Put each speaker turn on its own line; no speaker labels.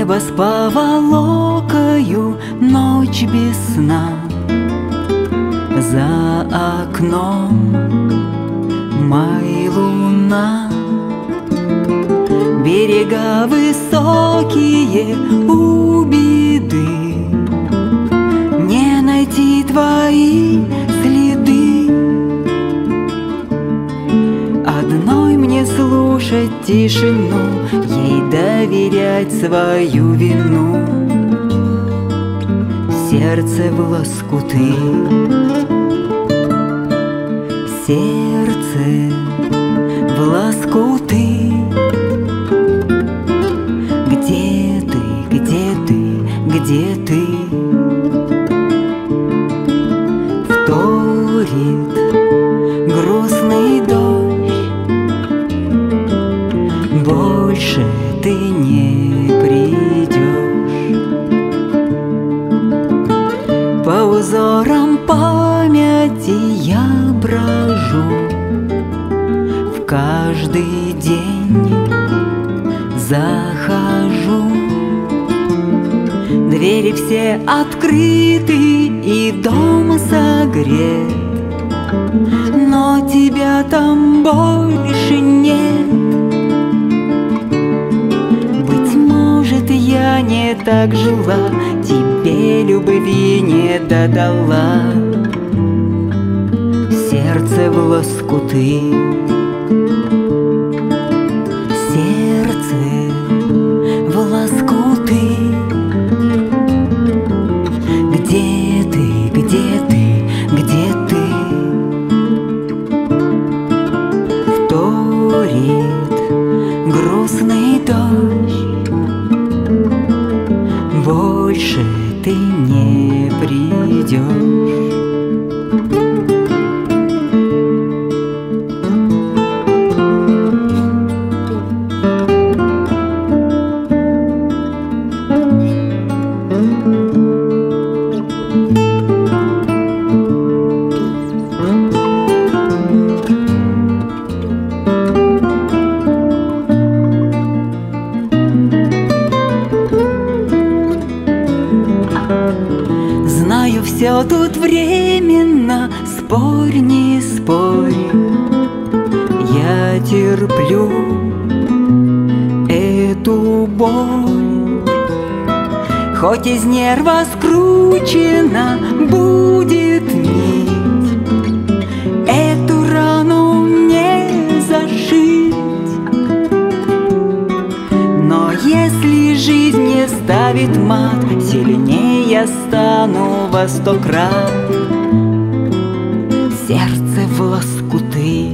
Я с поволокою ночь без сна. За окном май луна. Берега высокие у беды. Не найти твои следы. Одной мне слушать тишину Ей доверять свою вину. Сердце в лоскуты. Сердце в лоскуты. Где ты, где ты, где ты? Вторит Больше ты не придешь. По узорам памяти я брожу. В каждый день захожу. Двери все открыты и дом согрет. Но тебя там больше так жила Тебе любви не додала. Сердце в лоскуты. Сердце в лоскуты. Где все тут временно, спорь, не спорь. Я терплю эту боль. Хоть из нерва скручена будет нить Эту рану не зашить но если жизнь не ставит мат, Сильнее я стану во сто крат. Сердце в лоскуты,